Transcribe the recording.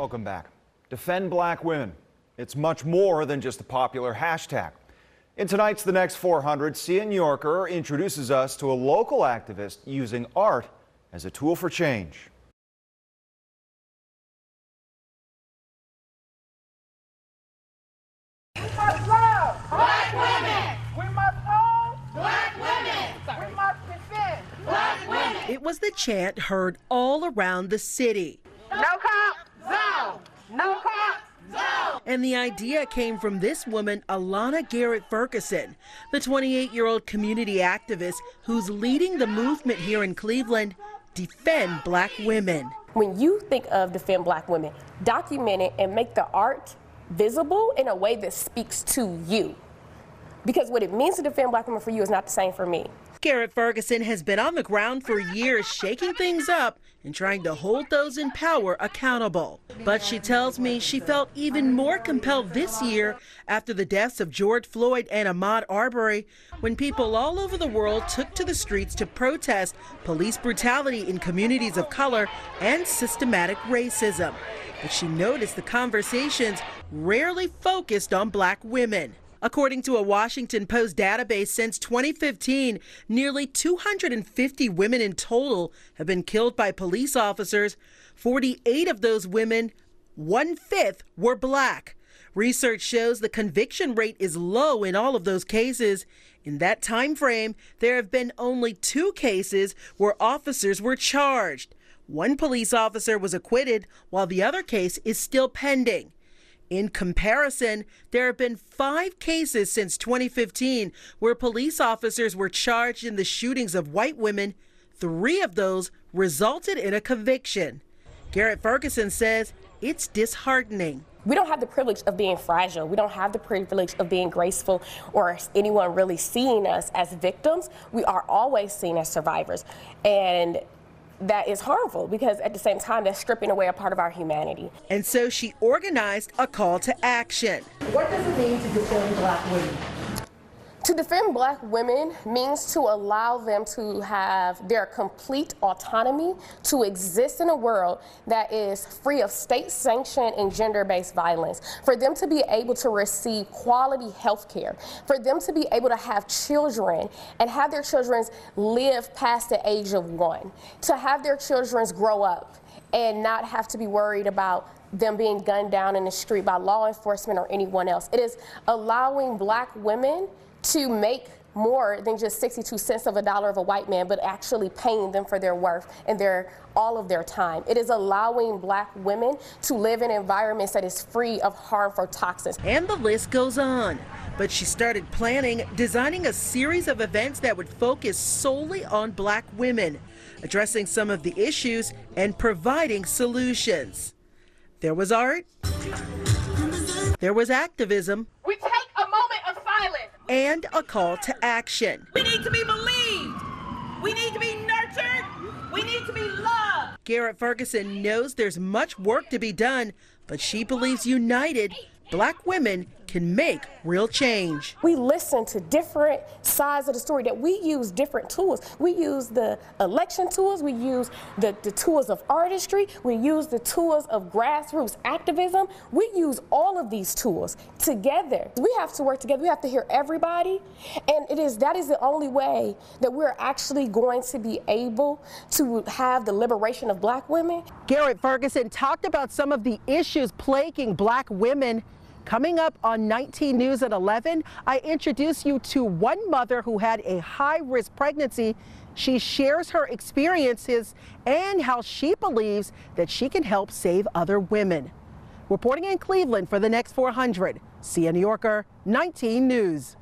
Welcome back. Defend black women. It's much more than just a popular hashtag. In tonight's The Next 400, Sia Nyorkor introduces us to a local activist using art as a tool for change. We must love black women. We must own black women. We must defend black women. It was the chant heard all around the city. No cop zone. No. And the idea came from this woman, Alana Garrett Ferguson, the 28 year old community activist who's leading the movement here in Cleveland Defend Black Women. When you think of Defend Black Women, document it and make the art visible in a way that speaks to you. Because what it means to defend black women for you is not the same for me. Garrett Ferguson has been on the ground for years, shaking things up and trying to hold those in power accountable. But she tells me she felt even more compelled this year after the deaths of George Floyd and Ahmaud Arbery, when people all over the world took to the streets to protest police brutality in communities of color and systematic racism. But she noticed the conversations rarely focused on black women. According to a Washington Post database, since 2015, nearly 250 women in total have been killed by police officers. 48 of those women, one fifth, were black. Research shows the conviction rate is low in all of those cases. In that time frame, there have been only two cases where officers were charged. One police officer was acquitted, while the other case is still pending. In comparison, there have been five cases since 2015 where police officers were charged in the shootings of white women. Three of those resulted in a conviction. Garrett Ferguson says it's disheartening. We don't have the privilege of being fragile. We don't have the privilege of being graceful or anyone really seeing us as victims. We are always seen as survivors. And that is harmful because at the same time that's stripping away a part of our humanity. And so she organized a call to action. What does it mean to defend black women? To defend black women means to allow them to have their complete autonomy to exist in a world that is free of state sanctioned and gender based violence, for them to be able to receive quality health care, for them to be able to have children and have their children live past the age of one, to have their children grow up and not have to be worried about them being gunned down in the street by law enforcement or anyone else. It is allowing black women to make more than just 62 cents of a dollar of a white man, but actually paying them for their worth and their all of their time. It is allowing black women to live in environments that is free of harmful toxins. And the list goes on. But she started planning, designing a series of events that would focus solely on black women, addressing some of the issues and providing solutions. There was art. There was activism. We take a moment of silence. And a call to action. We need to be believed. We need to be nurtured. We need to be loved. Garrett Ferguson knows there's much work to be done, but she believes united, black women can make real change. We listen to different sides of the story that we use different tools. We use the election tools, we use the, the tools of artistry, we use the tools of grassroots activism. We use all of these tools together. We have to work together. We have to hear everybody. And it is that is the only way that we're actually going to be able to have the liberation of black women. Garrett Ferguson talked about some of the issues plaguing black women Coming up on 19 News at 11, I introduce you to one mother who had a high risk pregnancy. She shares her experiences and how she believes that she can help save other women. Reporting in Cleveland for the next 400, Sia Nyorkor, 19 News.